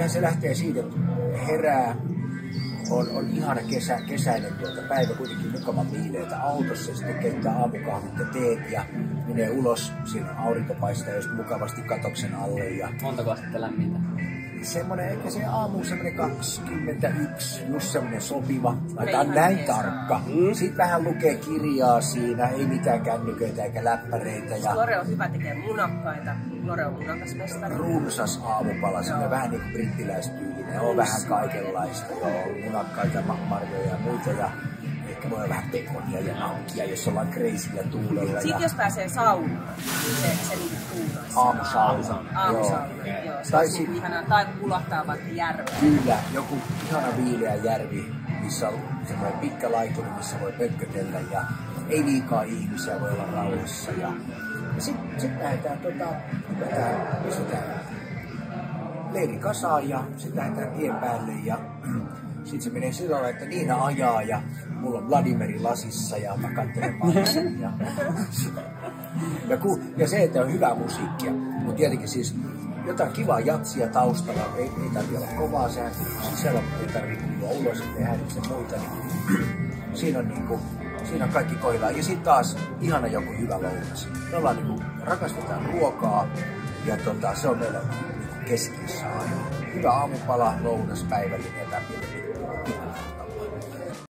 kyllähän se lähtee siitä, että herää, on, on ihana kesä, kesäinen tuota päivä, kuitenkin mukavan viileitä autossa, sitten keittää aamukahvit ja teet ja menee ulos, siinä aurinko paistaa just mukavasti katoksen alle ja Montako astetta lämmintä? Semmoinen, ehkä se aamu semmoinen 21, just semmoinen sopiva. Laitetaan näin jees. tarkka. Sitten vähän lukee kirjaa siinä, ei mitään kännyköitä eikä läppäreitä ja Lore on hyvä tekee munakkaita. Lore on munakas mestari. runsas aamupala, semmoinen vähän niin kuin brittiläistyylinen. On vähän kaikenlaista, joo, munakkaita, ma- marjoja ja muita ja ehkä voi olla vähän pekonia ja nankkia, jos ollaan kreisillä tuulella. Ja Sitten jos pääsee saunaan, niin se, se niinku tuunaisi. aamusauna. Aamusauna, Joo. joo. Se Tai on sit- niinku ihanaa. Tai kulahtaa vaikka järveen. Kyllä, joku ihana viileä järvi, missä on semmoinen pitkä laituri, missä voi pökkötellä ja ei liikaa ihmisiä, voi olla rauhassa. Ja, ja sitten sit lähdetään, tota, pistetään leiri kasaan ja sitten lähdetään tien päälle ja sitten se menee sillä että Niina ajaa ja mulla on Vladimiri lasissa ja mä katselen ja, ja, ku, ja se, että on hyvää musiikkia, mutta tietenkin siis jotain kivaa jatsia taustalla, ei, ei tarvitse olla kovaa, sehän sisällä ei tarvitse kuulua ulos, ettei häiritse muita, niin siinä on niinku, siinä on kaikki kohdillaan. Ja sitten taas ihana joku hyvä lounas. Me ollaan niinku, rakastetaan ruokaa ja tota, se on meillä keskiössä aina. Hyvä aamupala, lounas, päivällinen ja tämmöinen.